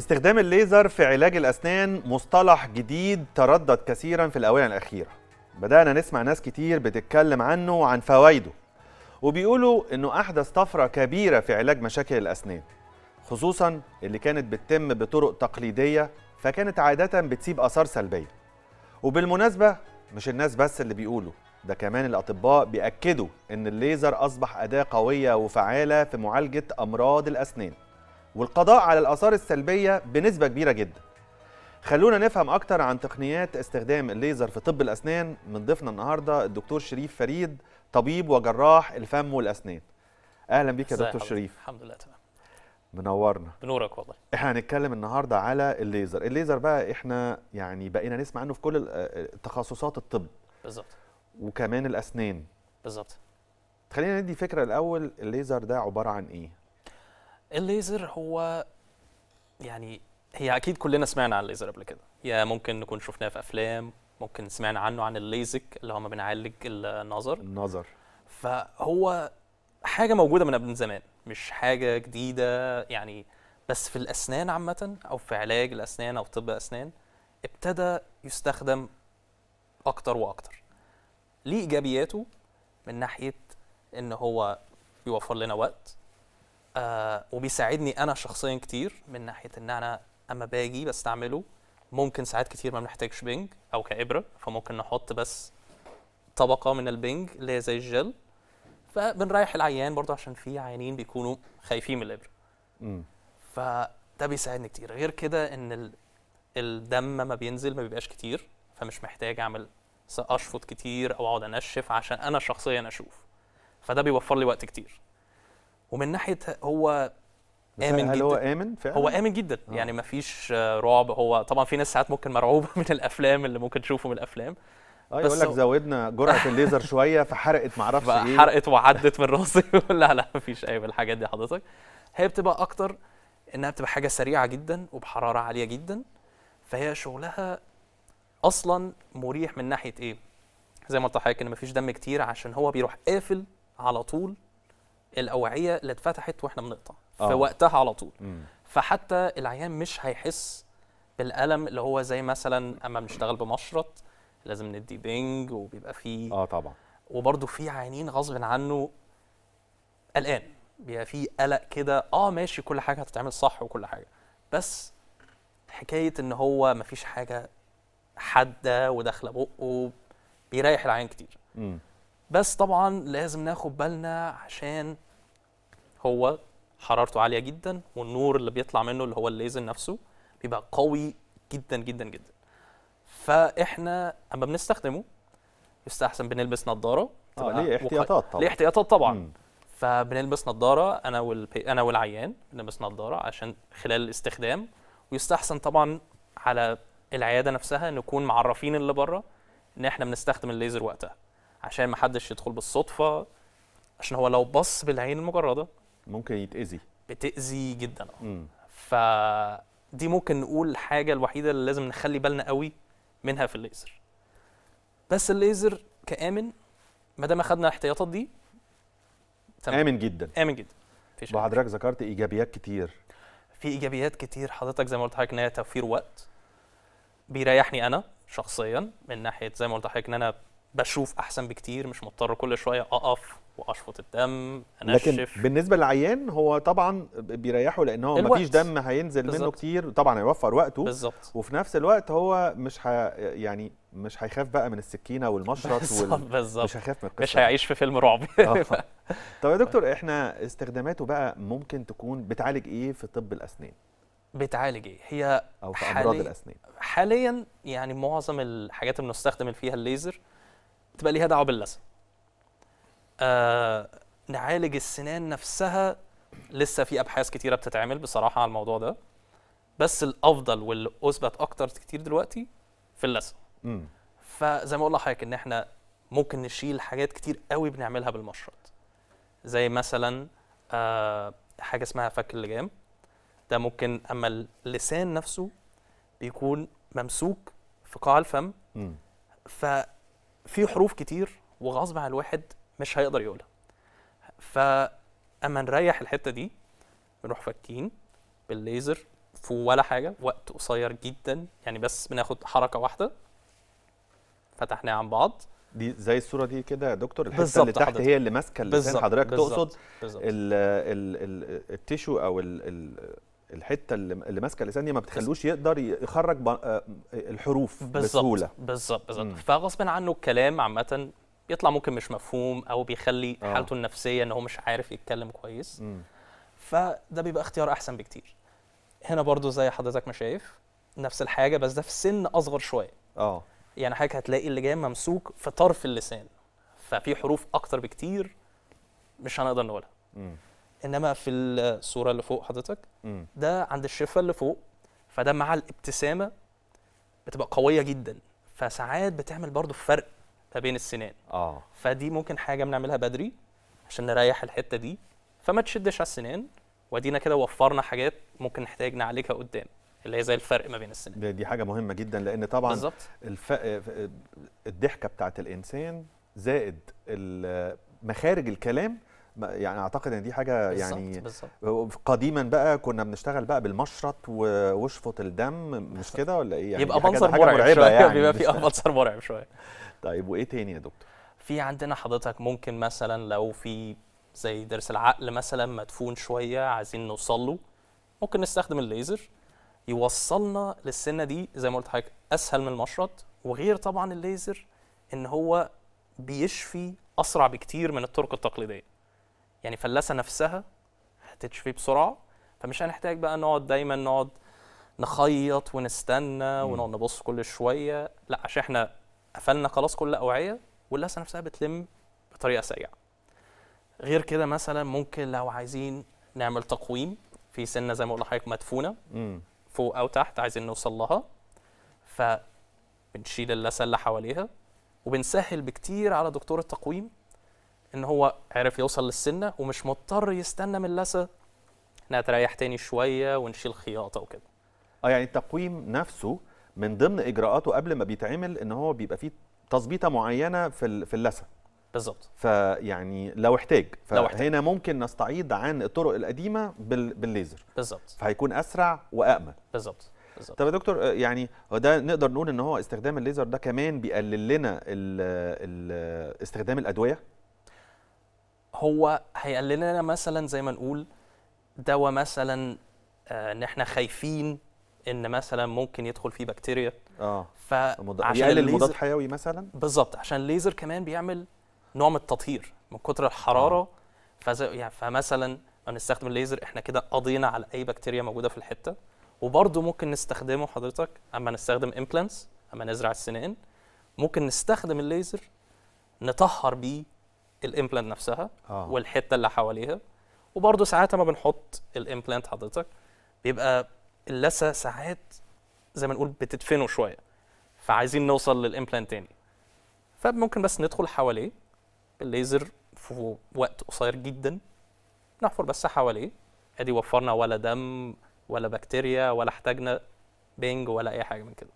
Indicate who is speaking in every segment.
Speaker 1: استخدام الليزر في علاج الأسنان مصطلح جديد تردد كثيرا في الآونة الأخيرة. بدأنا نسمع ناس كتير بتتكلم عنه وعن فوائده وبيقولوا إنه أحدث طفرة كبيرة في علاج مشاكل الأسنان خصوصا اللي كانت بتتم بطرق تقليدية فكانت عادة بتسيب آثار سلبية. وبالمناسبة مش الناس بس اللي بيقولوا ده كمان الأطباء بيأكدوا إن الليزر أصبح أداة قوية وفعالة في معالجة أمراض الأسنان. والقضاء على الآثار السلبية بنسبة كبيرة جدا. خلونا نفهم أكتر عن تقنيات استخدام الليزر في طب الأسنان من ضيفنا النهاردة الدكتور شريف فريد طبيب وجراح الفم والأسنان. أهلا بيك يا دكتور
Speaker 2: حضرتك؟
Speaker 1: شريف.
Speaker 2: الحمد لله تمام.
Speaker 1: منورنا.
Speaker 2: بنورك والله.
Speaker 1: إحنا هنتكلم النهارده على الليزر. الليزر بقى إحنا يعني بقينا نسمع عنه في كل ال- تخصصات الطب.
Speaker 2: بالظبط.
Speaker 1: وكمان الأسنان.
Speaker 2: بالظبط.
Speaker 1: خلينا ندي فكرة الأول الليزر ده عبارة عن إيه؟
Speaker 2: الليزر هو يعني هي أكيد كلنا سمعنا عن الليزر قبل كده. يا ممكن نكون شفناه في أفلام ممكن سمعنا عنه عن الليزك اللي هو ما بنعالج النظر.
Speaker 1: النظر.
Speaker 2: فهو حاجة موجودة من قبل زمان مش حاجة جديدة يعني بس في الأسنان عامة أو في علاج الأسنان أو طب اسنان ابتدى يستخدم أكتر وأكتر. ليه إيجابياته؟ من ناحية إن هو بيوفر لنا وقت آه وبيساعدني أنا شخصيا كتير من ناحية إن أنا أما باجي بستعمله ممكن ساعات كتير ما بنحتاجش بنج أو كإبرة فممكن نحط بس طبقة من البنج اللي هي زي الجل. فبنريح العيان برضه عشان في عيانين بيكونوا خايفين من الإبرة.
Speaker 1: امم
Speaker 2: فده بيساعدني كتير. غير كده إن ال- الدم ما بينزل ما بيبقاش كتير فمش محتاج أعمل أشفط كتير أو أقعد أنشف عشان أنا شخصيا أشوف. فده بيوفر لي وقت كتير. ومن ناحية هو آمن
Speaker 1: هل هو
Speaker 2: جداً.
Speaker 1: آمن فعلا؟
Speaker 2: هو آمن جدا.
Speaker 1: آه.
Speaker 2: يعني ما فيش رعب. هو طبعا في ناس ساعات ممكن مرعوبة من الأفلام اللي ممكن تشوفه من
Speaker 1: الأفلام.
Speaker 2: آه
Speaker 1: يقول لك
Speaker 2: هو-
Speaker 1: زودنا جرعة الليزر شوية فحرقت معرفش إيه.
Speaker 2: حرقت وعدت من راسي. لا لا مفيش أي من الحاجات دي حضرتك. هي بتبقى أكتر إنها بتبقى حاجة سريعة جدا وبحرارة عالية جدا. فهي شغلها أصلا مريح من ناحية إيه؟ زي ما قلت لحضرتك إن مفيش دم كتير عشان هو بيروح قافل على طول الأوعية اللي اتفتحت وإحنا بنقطع في
Speaker 1: آه.
Speaker 2: وقتها على طول
Speaker 1: مم.
Speaker 2: فحتى العيان مش هيحس بالألم اللي هو زي مثلا أما بنشتغل بمشرط لازم ندي بنج وبيبقى فيه
Speaker 1: آه طبعا
Speaker 2: وبرضه في عيانين غصب عنه قلقان بيبقى في قلق كده آه ماشي كل حاجة هتتعمل صح وكل حاجة بس حكاية إن هو مفيش حاجة حادة وداخلة بقه بيريح العيان كتير
Speaker 1: مم.
Speaker 2: بس طبعا لازم ناخد بالنا عشان هو حرارته عالية جدا والنور اللي بيطلع منه اللي هو الليزر نفسه بيبقى قوي جدا جدا جدا. فإحنا أما بنستخدمه يستحسن بنلبس
Speaker 1: نظارة.
Speaker 2: آه
Speaker 1: ليه. احتياطات طبعا.
Speaker 2: ليه احتياطات طبعا.
Speaker 1: مم.
Speaker 2: فبنلبس نظارة أنا والبي... أنا والعيان بنلبس نظارة عشان خلال الاستخدام. ويستحسن طبعا على العيادة نفسها نكون معرفين اللي بره إن إحنا بنستخدم الليزر وقتها. عشان ما حدش يدخل بالصدفة عشان هو لو بص بالعين المجردة
Speaker 1: ممكن يتأذي.
Speaker 2: بتأذي جدا.
Speaker 1: مم.
Speaker 2: فدي ممكن نقول الحاجة الوحيدة اللي لازم نخلي بالنا قوي منها في الليزر. بس الليزر كآمن ما دام أخدنا الاحتياطات دي تمام.
Speaker 1: آمن جدا.
Speaker 2: آمن جدا. مفيش
Speaker 1: وحضرتك ذكرت إيجابيات كتير.
Speaker 2: في إيجابيات كتير. حضرتك زي ما قلت لحضرتك إن هي توفير وقت. بيريحني أنا شخصيا من ناحية زي ما قلت لحضرتك إن أنا بشوف أحسن بكتير مش مضطر كل شوية أقف وأشفط الدم
Speaker 1: لكن
Speaker 2: أنشف
Speaker 1: بالنسبة للعيان هو طبعا بيريحه لأن هو. مفيش دم هينزل منه
Speaker 2: بالظبط.
Speaker 1: كتير طبعا هيوفر وقته
Speaker 2: بالظبط
Speaker 1: وفي نفس الوقت هو مش ه... يعني مش هيخاف بقى من السكينة والمشرط وال... مش هيخاف من القصة
Speaker 2: مش. هيعيش في فيلم رعب
Speaker 1: آه. طب يا دكتور إحنا استخداماته بقى ممكن تكون بتعالج إيه في طب الأسنان
Speaker 2: بتعالج إيه هي
Speaker 1: أو في
Speaker 2: أمراض
Speaker 1: الأسنان
Speaker 2: حاليا يعني معظم الحاجات اللي بنستخدم فيها الليزر بتبقى ليها دعوة باللثه آه نعالج السنان نفسها. لسه في أبحاث كتيرة بتتعمل بصراحة على الموضوع ده. بس الأفضل واللي أثبت أكتر كتير دلوقتي في
Speaker 1: امم
Speaker 2: فزي ما أقول لحضرتك إن إحنا ممكن نشيل حاجات كتير قوي بنعملها بالمشرط زي مثلا آه حاجة اسمها فك اللجام. ده ممكن أما اللسان نفسه بيكون ممسوك في قاع الفم.
Speaker 1: امم
Speaker 2: ففي حروف كتير وغصب عن الواحد مش هيقدر يقولها. فاما نريح الحتة دي بنروح فاكين بالليزر في ولا حاجة وقت قصير جدا يعني بس بناخد حركة واحدة. فتحناها عن بعض.
Speaker 1: دي زي الصورة دي كده يا دكتور
Speaker 2: الحتة
Speaker 1: اللي تحت
Speaker 2: حضرتك.
Speaker 1: هي اللي ماسكة اللسان حضرتك تقصد التيشو أو ال ال الحتة اللي اللي ماسكة اللسان دي ما بتخلوش يقدر يخرج آه، الحروف بسهولة.
Speaker 2: بالظبط بالظبط. فغصب عنه الكلام عامة بيطلع ممكن مش مفهوم أو بيخلي
Speaker 1: آه.
Speaker 2: حالته النفسية إن هو مش عارف يتكلم كويس.
Speaker 1: مم.
Speaker 2: فده بيبقى اختيار أحسن بكتير. هنا برضو زي حضرتك ما شايف نفس الحاجة بس ده في سن أصغر شوية.
Speaker 1: آه.
Speaker 2: يعني حضرتك هتلاقي اللجام ممسوك في طرف اللسان. ففي حروف أكتر بكتير مش هنقدر نقولها. إنما في الصورة اللي فوق حضرتك. ده عند الشفة اللي فوق فده مع الابتسامة بتبقى قوية جدا. فساعات بتعمل برضو فرق ما بين السنان.
Speaker 1: آه.
Speaker 2: فدي ممكن حاجة بنعملها بدري عشان نريح الحتة دي فما تشدش على السنان. ودينا كده وفرنا حاجات ممكن نحتاج نعالجها قدام اللي هي زي الفرق ما بين السنان.
Speaker 1: دي حاجة مهمة جدا لأن طبعا
Speaker 2: بالظبط.
Speaker 1: الف... الضحكة بتاعت الإنسان زائد مخارج الكلام يعني أعتقد إن دي
Speaker 2: حاجة
Speaker 1: يعني
Speaker 2: بالظبط
Speaker 1: قديما بقى كنا بنشتغل بقى بالمشرط واشفط الدم مش كده ولا إيه؟ يعني
Speaker 2: يبقى منظر مرعب شوية
Speaker 1: يعني.
Speaker 2: بيبقى في منظر مرعب شوية.
Speaker 1: طيب وإيه تاني يا دكتور؟
Speaker 2: في عندنا حضرتك ممكن مثلا لو في زي ضرس العقل مثلا مدفون شوية عايزين نوصل له ممكن نستخدم الليزر يوصلنا للسنة دي زي ما قلت لحضرتك أسهل من المشرط وغير طبعا الليزر إن هو بيشفي أسرع بكتير من الطرق التقليدية. يعني فاللثه نفسها هتشفي بسرعة فمش هنحتاج بقى نقعد دايما نقعد نخيط ونستنى. ونقعد نبص كل شوية. لا عشان إحنا قفلنا خلاص كل الاوعيه واللثه نفسها بتلم بطريقة سريعة. غير كده مثلا ممكن لو عايزين نعمل تقويم في سنة زي ما قلت لحضرتك
Speaker 1: مدفونة.
Speaker 2: فوق أو تحت عايزين نوصل لها. فبنشيل اللثه اللي حواليها وبنسهل بكتير على دكتور التقويم إن هو عرف يوصل للسنه ومش مضطر يستنى من اللثه إنها تريح تاني شوية ونشيل خياطة وكده.
Speaker 1: آه يعني التقويم نفسه من ضمن إجراءاته قبل ما بيتعمل إن هو بيبقى فيه تظبيطة معينة في في اللثه
Speaker 2: بالظبط.
Speaker 1: فيعني لو احتاج.
Speaker 2: لو احتاج.
Speaker 1: فهنا ممكن نستعيض عن الطرق القديمة بال- بالليزر.
Speaker 2: بالظبط.
Speaker 1: فهيكون أسرع وامن
Speaker 2: بالظبط. بالظبط.
Speaker 1: طب يا دكتور آه، يعني ده نقدر نقول إن هو استخدام الليزر ده كمان بيقلل لنا ال ال استخدام الأدوية؟
Speaker 2: هو هيقلل لنا مثلا زي ما نقول دواء مثلا آه، إن إحنا خايفين إن مثلا ممكن يدخل فيه بكتيريا.
Speaker 1: آه
Speaker 2: فعشان
Speaker 1: يقلل مضاد حيوي مثلا؟
Speaker 2: بالظبط عشان الليزر كمان بيعمل نوع من التطهير من كتر الحرارة.
Speaker 1: آه.
Speaker 2: فزي يعني فمثلا لما نستخدم الليزر إحنا كده قضينا على أي بكتيريا موجودة في الحتة. وبرضه ممكن نستخدمه حضرتك أما نستخدم implants أما نزرع السنان ممكن نستخدم الليزر نطهر بيه ال implant نفسها
Speaker 1: آه.
Speaker 2: والحتة اللي حواليها. وبرضه ساعات ما بنحط ال implant حضرتك. بيبقى اللثة ساعات زي ما نقول بتدفنه شوية. فعايزين نوصل لل implant تاني. فممكن بس ندخل حواليه. الليزر في وقت قصير جدا. نحفر بس حواليه. ادي وفرنا ولا دم ولا بكتيريا ولا احتاجنا بنج ولا أي حاجة من كده.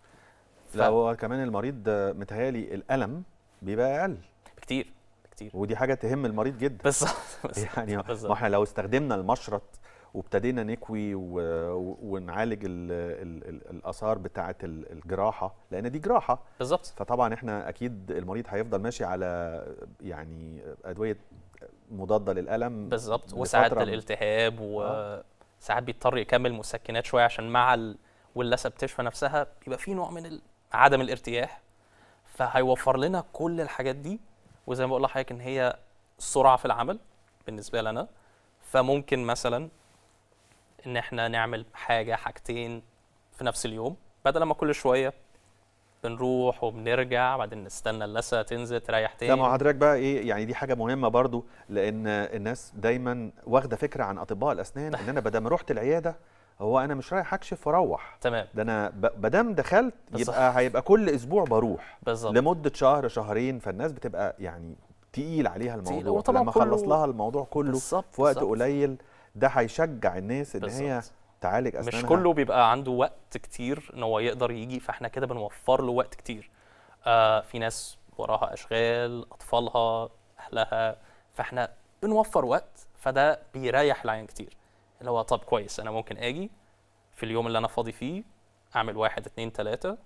Speaker 2: ف-
Speaker 1: لا هو كمان المريض آه، متهيألي الألم بيبقى أقل.
Speaker 2: بكتير. بكتير
Speaker 1: ودي حاجة تهم المريض جدا
Speaker 2: بالظبط.
Speaker 1: يعني. ما إحنا لو استخدمنا المشرط وابتدينا نكوي و... ونعالج ال... ال... ال... الآثار بتاعه ال- الجراحة لأن دي جراحة
Speaker 2: بالظبط
Speaker 1: فطبعا إحنا أكيد المريض هيفضل ماشي على يعني أدوية مضادة للألم
Speaker 2: بالظبط وساعات الالتهاب وساعات بيضطر يكمل مسكنات شوية عشان مع ال... واللثة بتشفى نفسها بيبقى في نوع من. عدم الارتياح فهيوفر لنا كل الحاجات دي وزي ما بقول لحضرتك إن هي سرعة في العمل بالنسبة لنا. فممكن مثلا إن إحنا نعمل حاجة حاجتين في نفس اليوم. بدل ما كل شوية بنروح وبنرجع بعدين نستنى اللثة تنزل تريح تاني.
Speaker 1: لا ما حضرتك بقى إيه يعني دي حاجة مهمة برضو لأن الناس دايما واخدة فكرة عن أطباء الأسنان إن أنا بدل ما رحت العيادة هو أنا مش رايح أكشف وأروح.
Speaker 2: تمام.
Speaker 1: ده أنا ب- مادام دخلت. يبقى هيبقى كل أسبوع بروح.
Speaker 2: بالظبط.
Speaker 1: لمدة شهر شهرين فالناس بتبقى يعني تقيل عليها الموضوع.
Speaker 2: وطبعاً
Speaker 1: لما
Speaker 2: أخلص
Speaker 1: لها الموضوع كله
Speaker 2: بالظبط
Speaker 1: في وقت
Speaker 2: بالظبط.
Speaker 1: قليل ده هيشجع الناس إن هي
Speaker 2: بالظبط.
Speaker 1: تعالج أسنانها.
Speaker 2: مش كله بيبقى عنده وقت كتير إن هو يقدر يجي فإحنا كده بنوفر له وقت كتير. آه في ناس وراها أشغال أطفالها أهلها فإحنا بنوفر وقت فده بيريح العيان كتير. اللي هو طب كويس أنا ممكن آجي في اليوم اللي أنا فاضي فيه أعمل واحد اتنين تلاتة.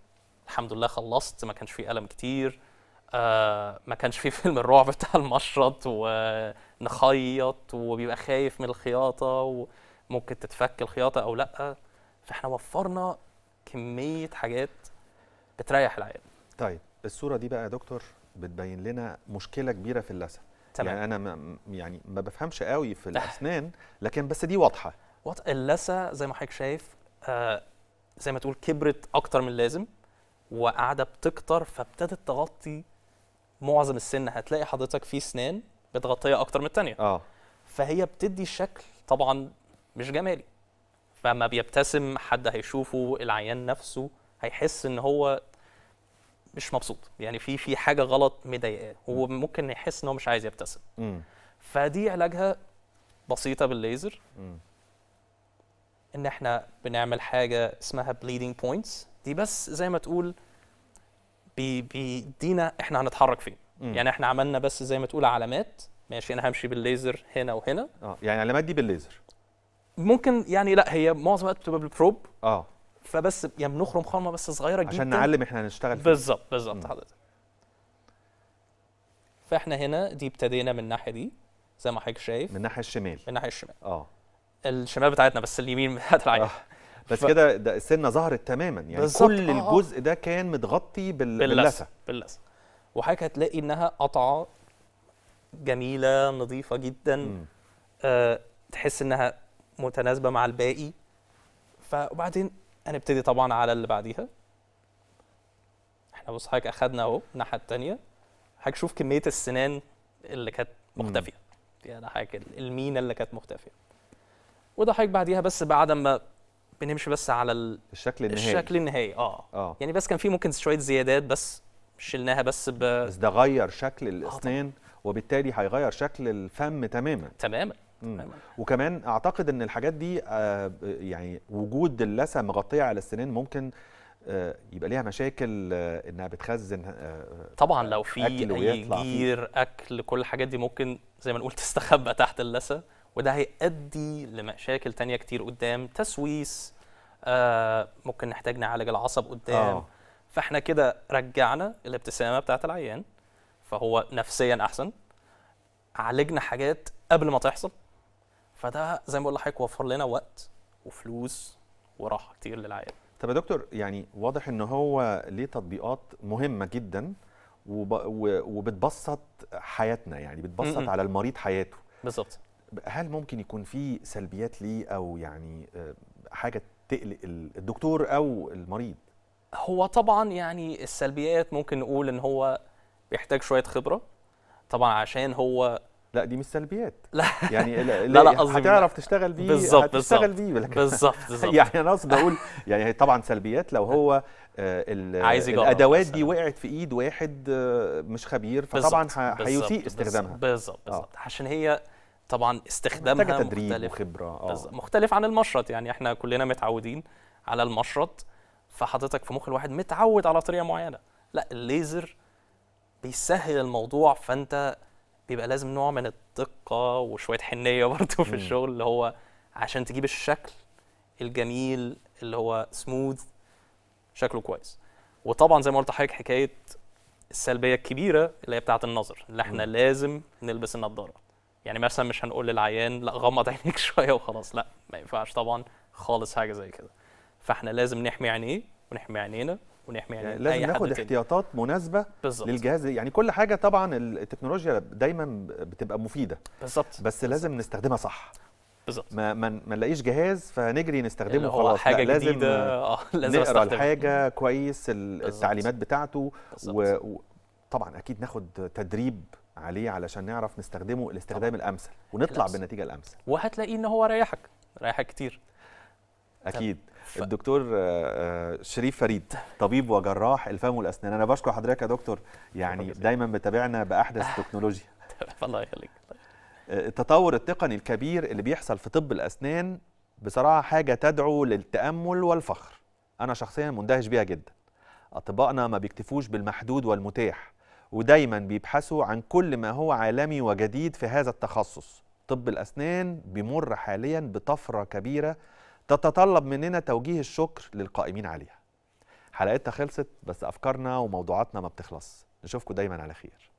Speaker 2: الحمد لله خلصت ما كانش فيه ألم كتير. آه ما كانش فيه فيلم الرعب بتاع المشرط ونخيط وبيبقى خايف من الخياطة وممكن تتفك الخياطة أو لأ. فإحنا وفرنا كمية حاجات بتريح العيال.
Speaker 1: طيب الصورة دي بقى يا دكتور بتبين لنا مشكلة كبيرة في اللثه
Speaker 2: تمام.
Speaker 1: يعني أنا ما يعني ما بفهمش قوي في الأسنان لكن بس دي
Speaker 2: واضحة. اللثة زي ما حضرتك شايف آه زي ما تقول كبرت أكتر من اللازم وقاعدة بتكتر فابتدت تغطي معظم السن. هتلاقي حضرتك في سنان بتغطيها أكتر من التانية.
Speaker 1: آه.
Speaker 2: فهي بتدي شكل طبعا مش جمالي. فما بيبتسم حد هيشوفه العيان نفسه هيحس إن هو مش مبسوط. يعني في في حاجة غلط مضايقاه. هو ممكن يحس إن هو مش عايز يبتسم. فدي علاجها بسيطة بالليزر. إن إحنا بنعمل حاجة اسمها bleeding points. دي بس زي ما تقول بي- بيدينا إحنا هنتحرك فين.
Speaker 1: مم.
Speaker 2: يعني إحنا عملنا بس زي ما تقول علامات. ماشي أنا همشي بالليزر هنا وهنا.
Speaker 1: آه يعني العلامات دي بالليزر.
Speaker 2: ممكن يعني لأ هي معظم الوقت بتبقى بالبروب
Speaker 1: آه.
Speaker 2: فبس يعني بنخرم خرمة بس صغيرة جدا.
Speaker 1: عشان نعلم إحنا هنشتغل
Speaker 2: بالظبط. بالظبط حضرتك. فإحنا هنا دي ابتدينا من الناحية دي زي ما حضرتك شايف.
Speaker 1: من الناحيه الشمال.
Speaker 2: من الناحيه الشمال.
Speaker 1: آه.
Speaker 2: الشمال بتاعتنا بس اليمين بتاعت العين.
Speaker 1: آه. بس
Speaker 2: ف-
Speaker 1: كده ده السنة ظهرت تماما. يعني
Speaker 2: بالظبط،
Speaker 1: كل
Speaker 2: آه، آه.
Speaker 1: الجزء ده كان متغطي بال... باللثة
Speaker 2: باللثة. وحضرتك هتلاقي إنها قطعة جميلة نظيفة جدا. أه تحس إنها متناسبة مع الباقي. فوبعدين هنبتدي طبعا على اللي بعديها. إحنا بص حضرتك أخدنا أهو الناحية التانية. حضرتك شوف كمية السنان اللي كانت. مختفية. يعني حضرتك المينا اللي كانت مختفية. وده حضرتك بعديها بس بعد ما بنمشي بس على ال-
Speaker 1: الشكل النهائي.
Speaker 2: الشكل النهائي آه.
Speaker 1: آه.
Speaker 2: يعني بس كان في ممكن شوية زيادات بس شلناها بس ب...
Speaker 1: بس ده غير شكل الأسنان وبالتالي هيغير شكل الفم تماما.
Speaker 2: تماما.
Speaker 1: وكمان أعتقد إن الحاجات دي آه، يعني وجود اللثة مغطية على السنان ممكن آه، يبقى ليها مشاكل آه، إنها بتخزن
Speaker 2: طبعا لو في
Speaker 1: أي.
Speaker 2: جير أكل كل الحاجات دي ممكن زي ما نقول تستخبى تحت اللثة وده هيؤدي لمشاكل تانية كتير قدام تسويس ممكن نحتاج نعالج العصب قدام.
Speaker 1: آه.
Speaker 2: فإحنا كده رجعنا الابتسامة بتاعت العيان فهو نفسيا أحسن. عالجنا حاجات قبل ما تحصل. فده زي ما بقول لحضرتك وفر لنا وقت وفلوس وراحة كتير للعيان
Speaker 1: طب يا دكتور يعني واضح إن هو ليه تطبيقات مهمة جدا. وبتبسط حياتنا يعني بتبسط
Speaker 2: م-م.
Speaker 1: على المريض حياته
Speaker 2: بالظبط
Speaker 1: هل ممكن يكون في سلبيات ليه أو يعني آه، حاجة تقلق ال- الدكتور أو المريض
Speaker 2: هو طبعا يعني السلبيات ممكن نقول إن هو بيحتاج شوية خبرة طبعا عشان هو
Speaker 1: لا دي مش سلبيات
Speaker 2: لا
Speaker 1: يعني لا,
Speaker 2: لا، لا،
Speaker 1: هتعرف تشتغل بيه
Speaker 2: بالظبط،
Speaker 1: هتشتغل
Speaker 2: بالظبط.
Speaker 1: بيه
Speaker 2: بالظبط بالظبط
Speaker 1: يعني أنا أقصد أقول يعني هي طبعا سلبيات لو هو آه،
Speaker 2: عايز يجرب
Speaker 1: الأدوات دي. وقعت في إيد واحد آه، مش خبير فطبعا هيسيء استخدامها
Speaker 2: بالظبط
Speaker 1: آه.
Speaker 2: بالظبط عشان هي طبعا استخدامها
Speaker 1: محتاجة تدريب
Speaker 2: مختلف
Speaker 1: وخبرة
Speaker 2: آه. مختلف عن المشرط يعني إحنا كلنا متعودين على المشرط فحضرتك في مخ الواحد متعود على طريقة معينة لا الليزر بيسهل الموضوع فأنت بيبقى لازم نوع من الدقة وشوية حنية برضه في. الشغل اللي هو عشان تجيب الشكل الجميل اللي هو سموث شكله كويس وطبعا زي ما قلت لحضرتك حكاية السلبية الكبيرة اللي هي بتاعة النظر اللي إحنا
Speaker 1: مم.
Speaker 2: لازم نلبس النضاره يعني مثلا مش هنقول للعيان لا غمض عينيك شوية وخلاص لا ما ينفعش طبعا خالص حاجة زي كده فاحنا لازم نحمي عينيه ونحمي عينينا ونحمي
Speaker 1: يعني
Speaker 2: عينين
Speaker 1: لازم ناخد احتياطات مناسبة
Speaker 2: بالظبط.
Speaker 1: للجهاز يعني كل حاجة طبعا التكنولوجيا دايما بتبقى مفيدة.
Speaker 2: بالظبط.
Speaker 1: بس لازم نستخدمها صح.
Speaker 2: بالظبط.
Speaker 1: ما ما نلاقيش جهاز فنجري نستخدمه خلاص.
Speaker 2: حاجة
Speaker 1: لا لازم
Speaker 2: جديدة. آه لازم نقرأ.
Speaker 1: الحاجة كويس. التعليمات بتاعته. وطبعا أكيد ناخد تدريب عليه علشان نعرف نستخدمه الاستخدام الأمثل ونطلع
Speaker 2: الأمثل.
Speaker 1: بالنتيجه الأمثل.
Speaker 2: وهتلاقيه إن هو ريحك ريحك كتير.
Speaker 1: أكيد.
Speaker 2: ف-
Speaker 1: الدكتور آه، آه، شريف فريد طبيب وجراح الفم والأسنان. أنا بشكر حضرتك يا دكتور. يعني. دايما بتابعنا بأحدث التكنولوجيا
Speaker 2: الله يخليك.
Speaker 1: التطور التقني الكبير اللي بيحصل في طب الأسنان بصراحة حاجة تدعو للتأمل والفخر. أنا شخصيا مندهش بيها جدا. أطبائنا ما بيكتفوش بالمحدود والمتاح ودايما بيبحثوا عن كل ما هو عالمي وجديد في هذا التخصص. طب الأسنان بيمر حاليا بطفرة كبيرة تتطلب مننا توجيه الشكر للقائمين عليها. حلقتنا خلصت بس أفكارنا وموضوعاتنا ما بتخلص. نشوفكم دايما على خير.